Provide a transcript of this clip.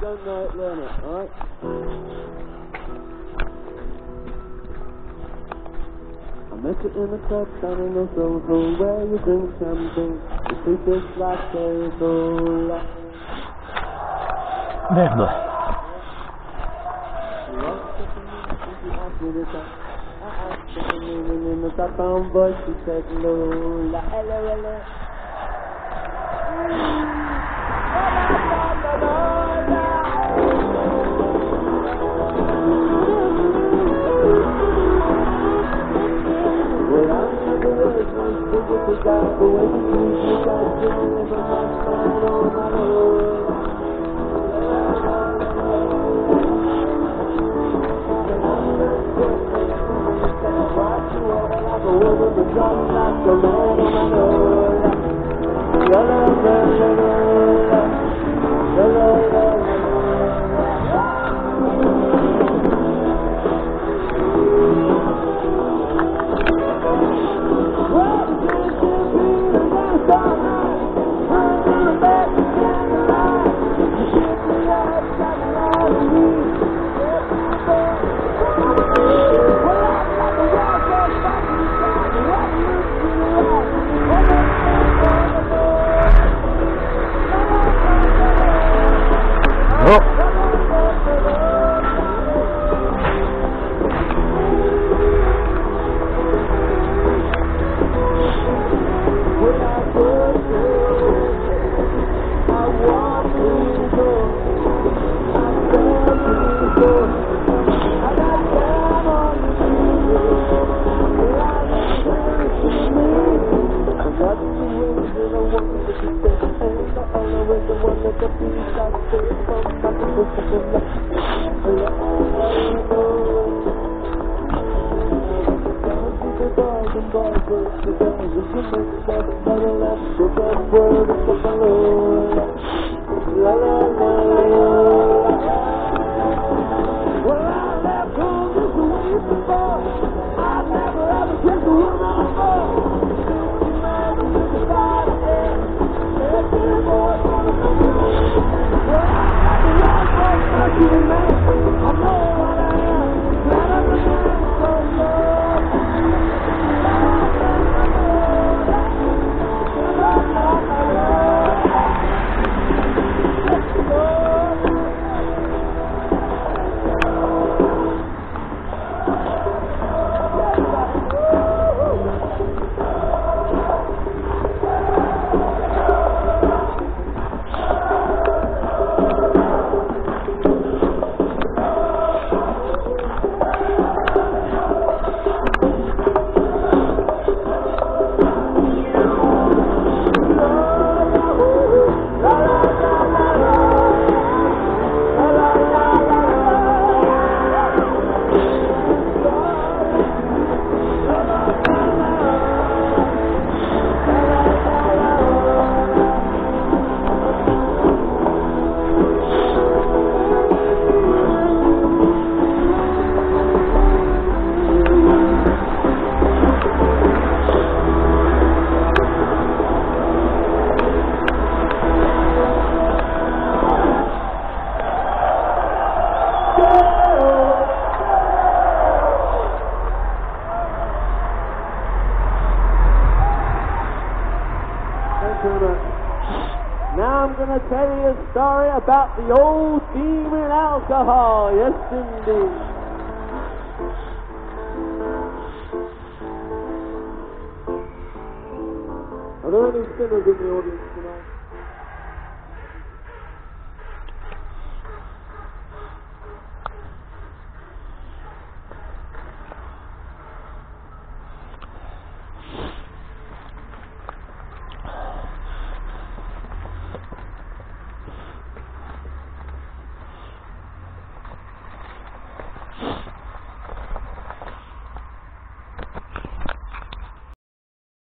don't know it, learn it, alright? Met you in the club down in the Soho where you drink champagne. The truth is like Coca-Cola. Merde. You asked die, the way you. got you in my mind, Thank Tell you a story about the old demon alcohol. Yes, indeed. Are there any sinners in the audience?